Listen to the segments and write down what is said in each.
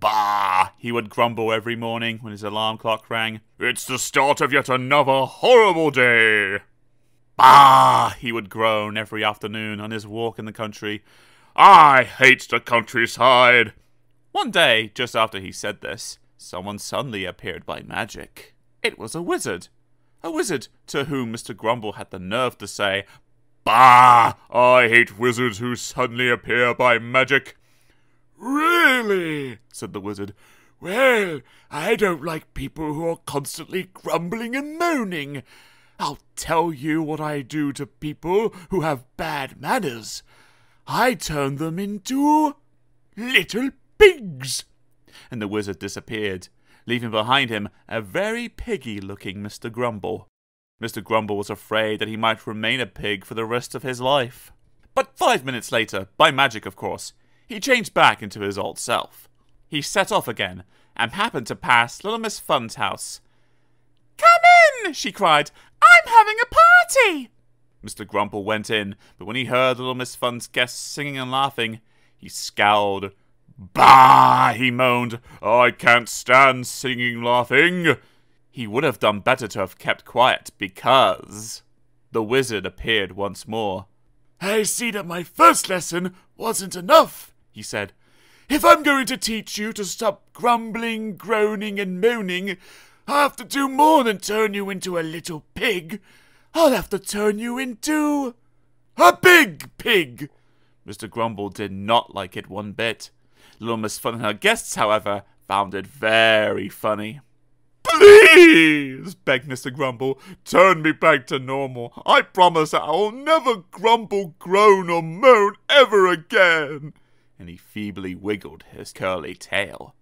Bah! he would grumble every morning when his alarm clock rang. It's the start of yet another horrible day. Bah! he would groan every afternoon on his walk in the country. I hate the countryside. One day, just after he said this, someone suddenly appeared by magic. It was a wizard. A wizard to whom Mr. Grumble had the nerve to say, Bah! I hate wizards who suddenly appear by magic. Really? said the wizard. Well, I don't like people who are constantly grumbling and moaning. I'll tell you what I do to people who have bad manners. I turn them into little pigs. And the wizard disappeared, leaving behind him a very piggy looking Mr. Grumble. Mr. Grumble was afraid that he might remain a pig for the rest of his life. But five minutes later, by magic of course, he changed back into his old self. He set off again, and happened to pass Little Miss Fun's house. Come in, she cried. I'm having a party. Mr. Grumble went in, but when he heard Little Miss Fun's guests singing and laughing, he scowled. Bah! he moaned. I can't stand singing laughing. He would have done better to have kept quiet because the wizard appeared once more. I see that my first lesson wasn't enough, he said. If I'm going to teach you to stop grumbling, groaning, and moaning, I'll have to do more than turn you into a little pig. I'll have to turn you into a big pig. Mr. Grumble did not like it one bit. Little Miss Fun and her guests, however, found it very funny. Please, begged Mr. Grumble, turn me back to normal. I promise that I'll never grumble, groan, or moan ever again. And he feebly wiggled his curly tail.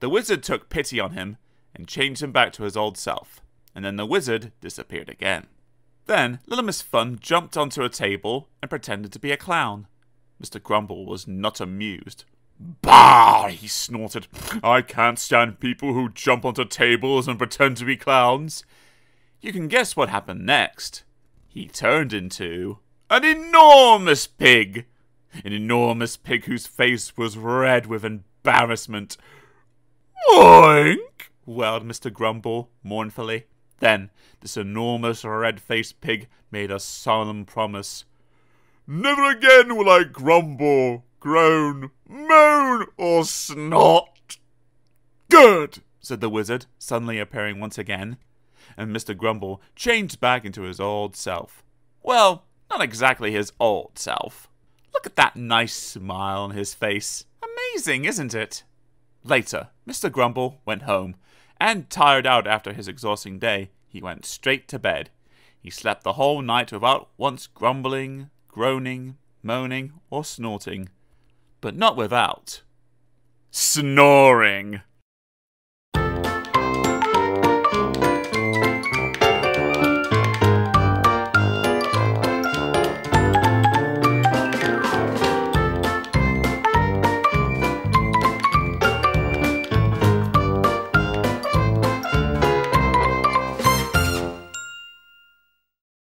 The wizard took pity on him and changed him back to his old self, and then the wizard disappeared again. Then Little Miss Fun jumped onto a table and pretended to be a clown. Mr. Grumble was not amused. Bah! he snorted. I can't stand people who jump onto tables and pretend to be clowns. You can guess what happened next. He turned into an enormous pig. An enormous pig whose face was red with embarrassment. Oink! wailed Mr. Grumble mournfully. Then this enormous red-faced pig made a solemn promise. Never again will I grumble, groan, moan, or snot. Good, said the wizard, suddenly appearing once again. And Mr. Grumble changed back into his old self. Well, not exactly his old self. Look at that nice smile on his face. Amazing, isn't it? Later, Mr. Grumble went home, and tired out after his exhausting day, he went straight to bed. He slept the whole night without once grumbling, groaning, moaning, or snorting, but not without snoring.